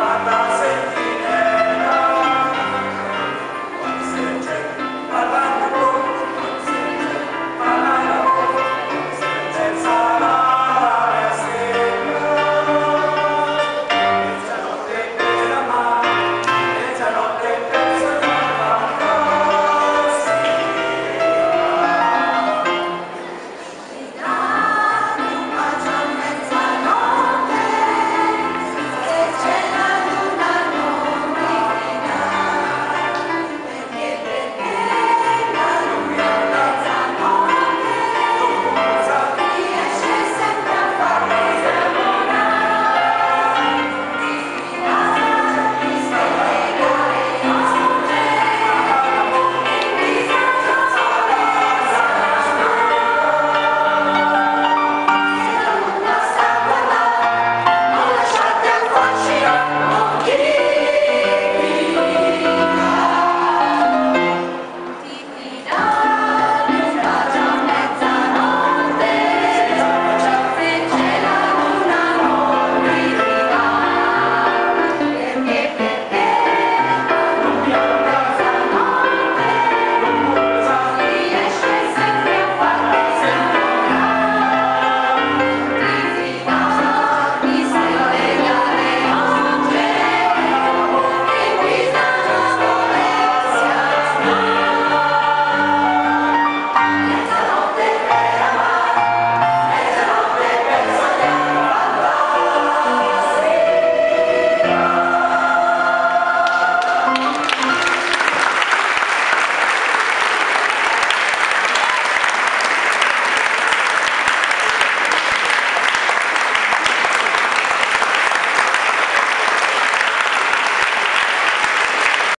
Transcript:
Bye-bye.